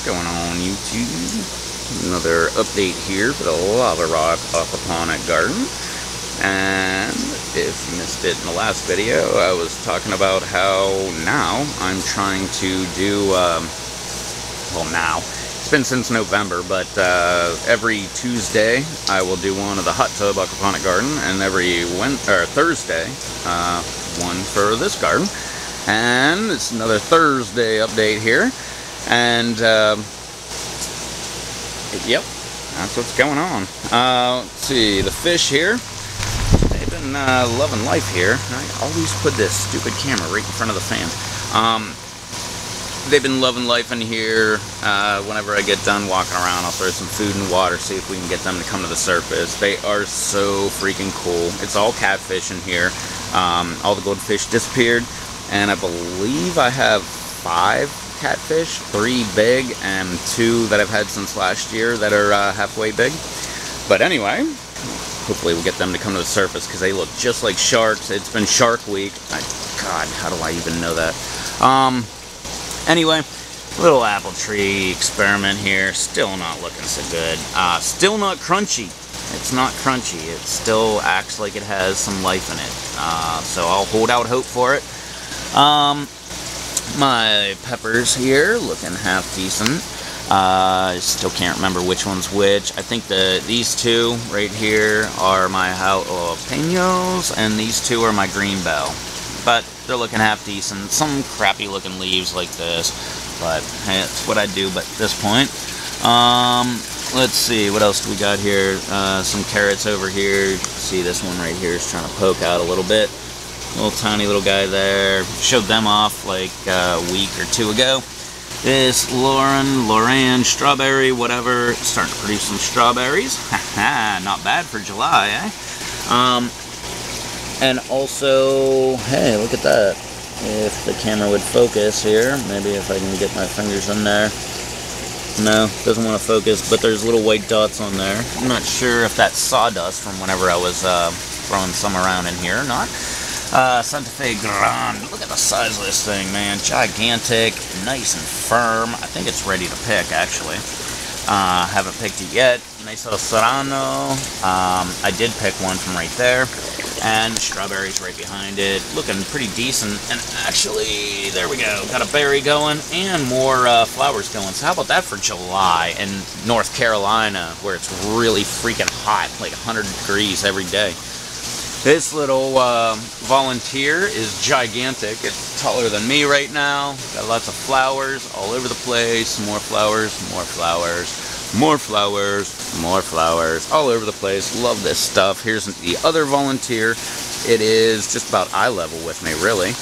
What's going on YouTube? Another update here for the Lava Rock Aquaponic Garden. And if you missed it in the last video, I was talking about how now I'm trying to do, um, well now, it's been since November, but uh, every Tuesday I will do one of the hot tub aquaponic garden, and every Wednesday, Thursday, uh, one for this garden. And it's another Thursday update here. And, uh, yep, that's what's going on. Uh, let's see, the fish here, they've been uh, loving life here. I always put this stupid camera right in front of the fan. Um, they've been loving life in here. Uh, whenever I get done walking around, I'll throw some food and water, see if we can get them to come to the surface. They are so freaking cool. It's all catfish in here. Um, all the goldfish disappeared, and I believe I have five catfish, three big, and two that I've had since last year that are uh, halfway big. But anyway, hopefully we'll get them to come to the surface because they look just like sharks. It's been Shark Week. I, God, how do I even know that? Um, anyway, little apple tree experiment here. Still not looking so good. Uh, still not crunchy. It's not crunchy. It still acts like it has some life in it. Uh, so I'll hold out hope for it. Um, my peppers here looking half decent. Uh, I still can't remember which one's which. I think the these two right here are my jalapenos, and these two are my green bell. But they're looking half decent. Some crappy looking leaves like this, but that's what I do. But at this point, um, let's see what else do we got here. Uh, some carrots over here. See this one right here is trying to poke out a little bit. Little tiny little guy there. Showed them off like a week or two ago. This Lauren, Loran, strawberry, whatever, starting to produce some strawberries. Not bad for July, eh? Um, and also, hey, look at that. If the camera would focus here, maybe if I can get my fingers in there. No, doesn't want to focus, but there's little white dots on there. I'm not sure if that's sawdust from whenever I was uh, throwing some around in here or not. Uh, Santa Fe Grande. Look at the size of this thing, man. Gigantic, nice and firm. I think it's ready to pick, actually. Uh, haven't picked it yet. Nice little Serrano. Um, I did pick one from right there. And strawberries right behind it. Looking pretty decent. And actually, there we go. Got a berry going and more uh, flowers going. So how about that for July in North Carolina, where it's really freaking hot, like 100 degrees every day. This little uh, volunteer is gigantic. It's taller than me right now. Got lots of flowers all over the place. More flowers, more flowers, more flowers, more flowers, all over the place. Love this stuff. Here's the other volunteer. It is just about eye level with me, really.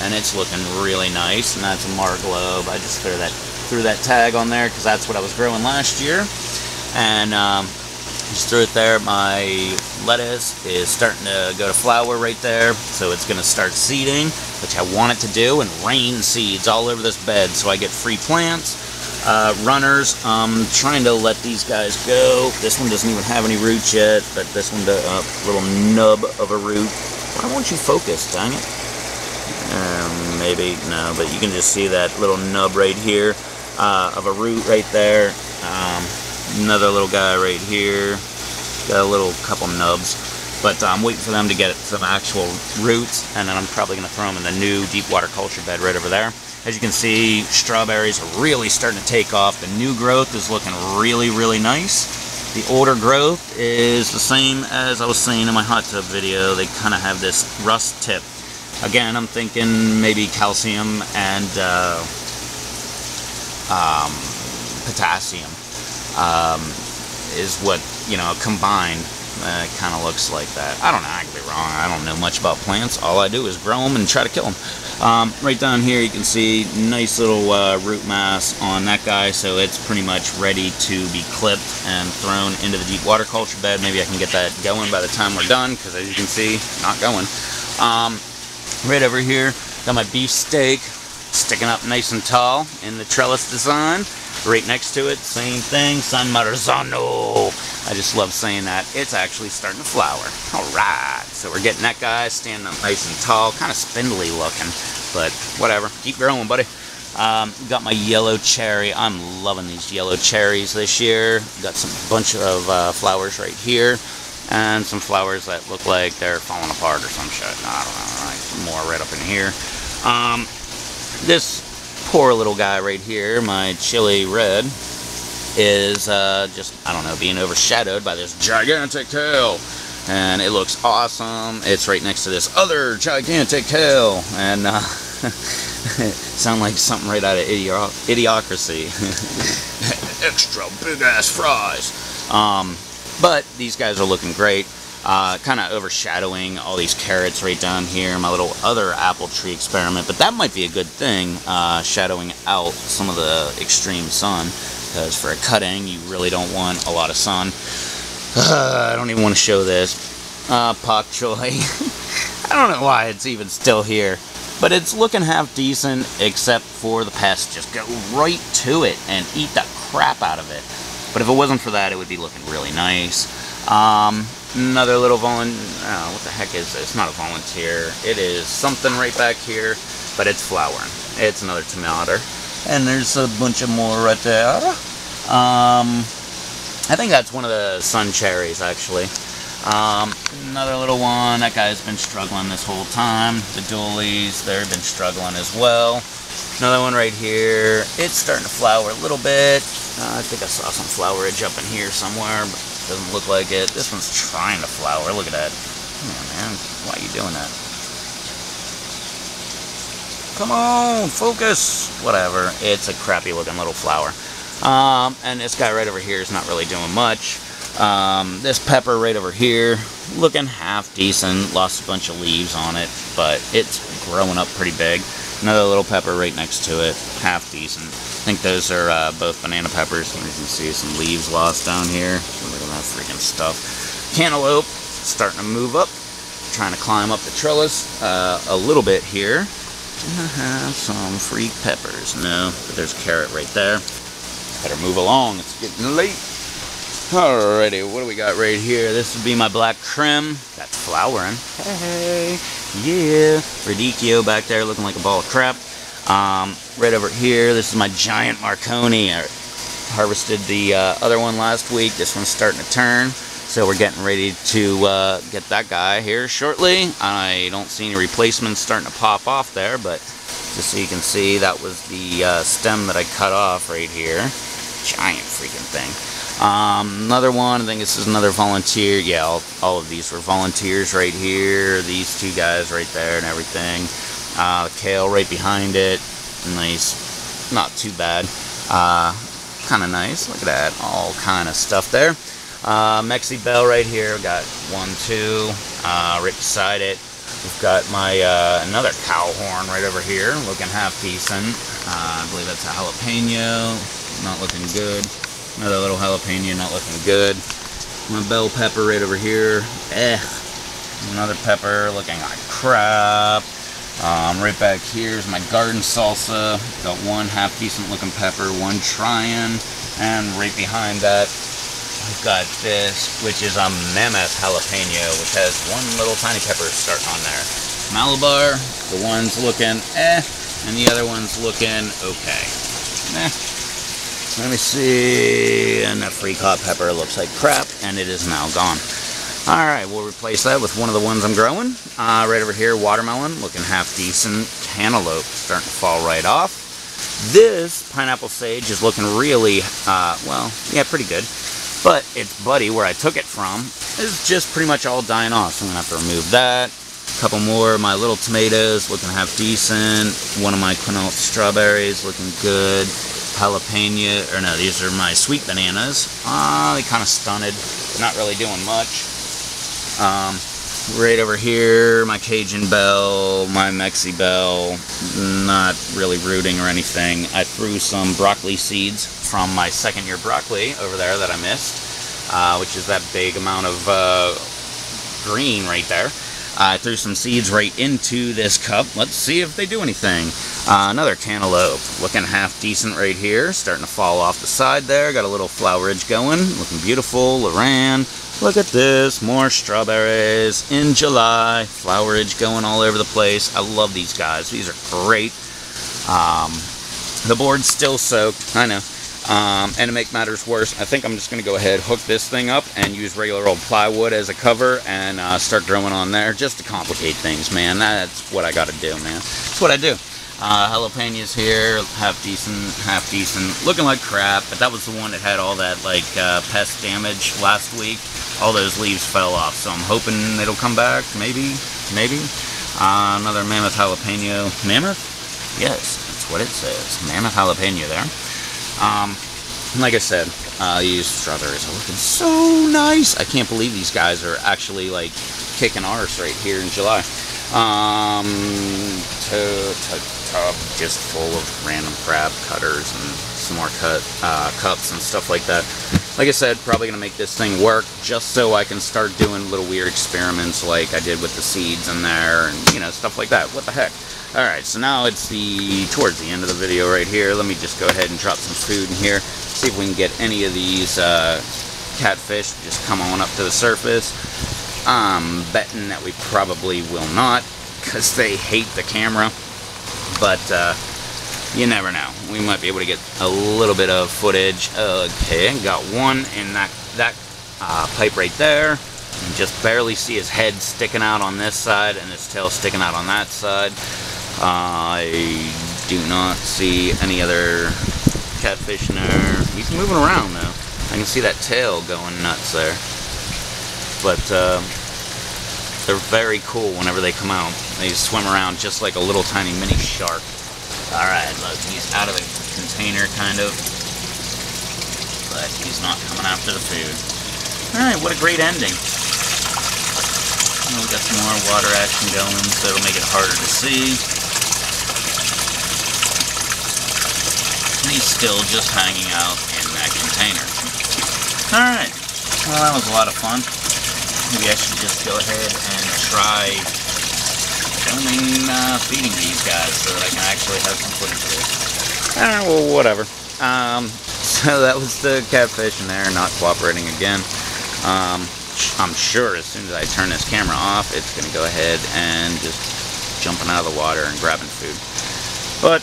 And it's looking really nice. And that's a Marglobe. I just threw that, threw that tag on there because that's what I was growing last year. And um, just threw it there. My lettuce is starting to go to flower right there, so it's going to start seeding, which I want it to do, and rain seeds all over this bed so I get free plants. Uh, runners, I'm trying to let these guys go. This one doesn't even have any roots yet, but this one, a uh, little nub of a root. Why won't you focus, dang it? Um, maybe, no, but you can just see that little nub right here uh, of a root right there. Um, another little guy right here. Got a little couple nubs. But uh, I'm waiting for them to get some actual roots, and then I'm probably going to throw them in the new deep water culture bed right over there. As you can see, strawberries are really starting to take off. The new growth is looking really, really nice. The older growth is the same as I was saying in my hot tub video. They kind of have this rust tip. Again, I'm thinking maybe calcium and uh, um, potassium um, is what, you know, combined uh, kind of looks like that. I don't know, I could be wrong. I don't know much about plants. All I do is grow them and try to kill them. Um, right down here you can see nice little uh, root mass on that guy, so it's pretty much ready to be clipped and thrown into the deep water culture bed. Maybe I can get that going by the time we're done, because as you can see, not going. Um, right over here, got my beef steak sticking up nice and tall in the trellis design. Right next to it, same thing, San Marzano. I just love saying that. It's actually starting to flower. Alright, so we're getting that guy standing up nice and tall, kind of spindly looking, but whatever. Keep growing, buddy. Um, got my yellow cherry. I'm loving these yellow cherries this year. Got some bunch of uh, flowers right here. And some flowers that look like they're falling apart or some shit. I don't know. Right? More right up in here. Um, this poor little guy right here, my chili red, is uh, just, I don't know, being overshadowed by this gigantic tail. And it looks awesome. It's right next to this other gigantic tail. And uh, sound like something right out of Idiocracy. Extra big ass fries. Um, but these guys are looking great. Uh, kind of overshadowing all these carrots right down here, my little other apple tree experiment. But that might be a good thing, uh, shadowing out some of the extreme sun because for a cutting you really don't want a lot of sun. I don't even want to show this. Uh, pak choi. I don't know why it's even still here. But it's looking half decent, except for the pests just go right to it and eat the crap out of it. But if it wasn't for that, it would be looking really nice. Um, another little volunteer. Oh, what the heck is? It's not a volunteer. It is something right back here, but it's flowering. It's another tomato. And there's a bunch of more right there. Um, I think that's one of the sun cherries, actually. Um, another little one. That guy's been struggling this whole time. The doolies, they've been struggling as well. Another one right here. It's starting to flower a little bit. Uh, I think I saw some flowerage up in here somewhere, but doesn't look like it. This one's trying to flower. Look at that. Come on, man. Why are you doing that? Come on, focus. Whatever. It's a crappy looking little flower. Um, and this guy right over here is not really doing much. Um, this pepper right over here, looking half decent. Lost a bunch of leaves on it, but it's growing up pretty big. Another little pepper right next to it, half decent. I think those are uh, both banana peppers. You can see some leaves lost down here. Look at that freaking stuff. Cantaloupe, starting to move up. Trying to climb up the trellis uh, a little bit here. I have some freak peppers. No, but there's carrot right there. Better move along. It's getting late. Alrighty, what do we got right here? This would be my Black Krim. That's flowering. Hey, yeah. Radicchio back there looking like a ball of crap. Um, right over here, this is my giant Marconi. I harvested the uh, other one last week. This one's starting to turn. So we're getting ready to uh, get that guy here shortly. I don't see any replacements starting to pop off there, but just so you can see, that was the uh, stem that I cut off right here. Giant freaking thing. Um, another one, I think this is another volunteer. Yeah, all, all, of these were volunteers right here. These two guys right there and everything. Uh, kale right behind it. Nice. Not too bad. Uh, kind of nice. Look at that. All kind of stuff there. Uh, Mexi Bell right here, got one, two, uh, right beside it. We've got my uh, another cow horn right over here, looking half decent. Uh, I believe that's a jalapeno, not looking good. Another little jalapeno, not looking good. My bell pepper right over here, eh. Another pepper looking like crap. Um, right back here is my garden salsa. Got one half decent looking pepper, one trying, and right behind that I've got this, which is a mammoth jalapeno, which has one little tiny pepper starting on there. Malabar, the one's looking eh, and the other one's looking okay. Eh. Let me see, and that free hot pepper looks like crap, and it is now gone. Alright, we'll replace that with one of the ones I'm growing. Uh, right over here, watermelon, looking half decent. Cantaloupe, starting to fall right off. This pineapple sage is looking really, uh, well, yeah, pretty good. But its buddy, where I took it from, is just pretty much all dying off. So I'm going to have to remove that. A couple more of my little tomatoes looking half decent. One of my Quinault strawberries looking good. Jalapeno, or no, these are my sweet bananas. Uh, they kind of stunted. Not really doing much. Um, right over here, my Cajun Bell, my Mexi Bell, not really rooting or anything. I threw some broccoli seeds from my second year broccoli over there that I missed, uh, which is that big amount of uh, green right there. I threw some seeds right into this cup. Let's see if they do anything. Uh, another cantaloupe, looking half decent right here, starting to fall off the side there. Got a little flowerage going, looking beautiful. Loran, Look at this, more strawberries in July. Flowerage going all over the place. I love these guys. These are great. Um, The board's still soaked, I know. Um, and to make matters worse, I think I'm just going to go ahead, hook this thing up, and use regular old plywood as a cover, and uh, start growing on there, just to complicate things, man. That's what I got to do, man. That's what I do. Uh, jalapenos here, half decent, half decent. Looking like crap, but that was the one that had all that, like, uh, pest damage last week. All those leaves fell off, so I'm hoping it'll come back, maybe, maybe. Uh, another mammoth jalapeno. Mammoth? Yes, that's what it says. Mammoth jalapeno there. Um, like I said, uh, these strawberries are looking so nice. I can't believe these guys are actually like kicking arse right here in July. Um, tub just full of random crab cutters and some more cut uh, cups and stuff like that. Like I said, probably gonna make this thing work just so I can start doing little weird experiments like I did with the seeds in there and you know stuff like that. What the heck? Alright, so now it's the towards the end of the video right here. Let me just go ahead and drop some food in here. See if we can get any of these uh, catfish just come on up to the surface. I'm betting that we probably will not because they hate the camera. But uh, you never know. We might be able to get a little bit of footage. Okay, got one in that, that uh, pipe right there. You just barely see his head sticking out on this side and his tail sticking out on that side. I do not see any other catfish in there. He's moving around though. I can see that tail going nuts there. But uh, they're very cool whenever they come out. They swim around just like a little tiny mini shark. Alright, look, he's out of the container kind of. But he's not coming after the food. Alright, what a great ending. we got some more water action going, so it'll make it harder to see. And he's still just hanging out in that container. Alright, well that was a lot of fun. Maybe I should just go ahead and try filming uh, feeding these guys so that I can actually have some footage of this. Alright, well whatever. Um, so that was the catfish in there not cooperating again. Um, I'm sure as soon as I turn this camera off, it's going to go ahead and just jumping out of the water and grabbing food. But,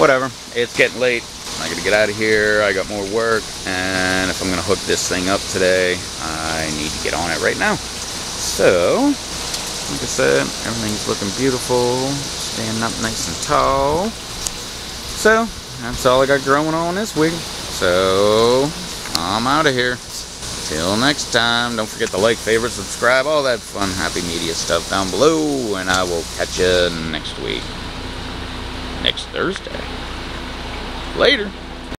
whatever. It's getting late. I gotta get out of here. I got more work, and if I'm gonna hook this thing up today, I need to get on it right now. So, like I said, everything's looking beautiful, standing up nice and tall. So, that's all I got growing on this week. So, I'm out of here. Till next time, don't forget to like, favorite, subscribe, all that fun, happy media stuff down below, and I will catch you next week. Next Thursday. Later.